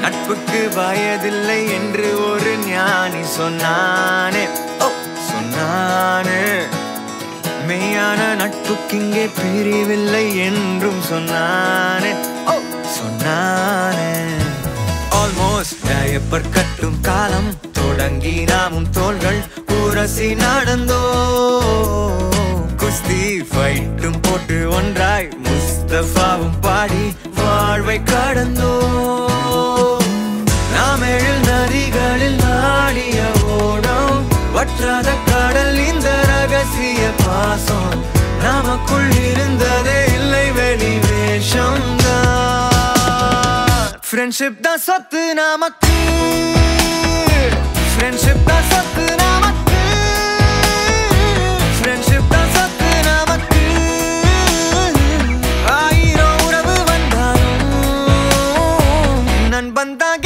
நட்புக்கு வயதில்லை என்று ஒரு ஞானி சொன்னானே. ஓ சொன்னானே. மெய்யான நட்புக்கிங்கே பிரிவில்லை என்றும் சொன்னானே. ஓ சொன்னானே. ஆல்மோஸ்ட் டயப்பர் கட்டும் காலம் தொடங்கி நாமும் தோள்கள் உரசி நடந்தோ குஸ்தி ஃபைட்டும் போட்டு ஒன்றாய் முஸ்தபாவும் பாடி வாழ்வை கடந்தோ வற்றாத கடல் இந்த ரகசிய பாசம். நமக்குள் இருந்ததே இல்லை வெளி வேஷம் ஃப்ரெண்ட்ஷிப் தான் சொத்து நமக்கு. ஃப்ரெண்ட்ஷிப் தான் சொத்து நமக்கு. ஃப்ரெண்ட்ஷிப் தான் சொத்து நமக்கு. ஆயிரம் உறவு வந்தாலும் நண்பன் தான்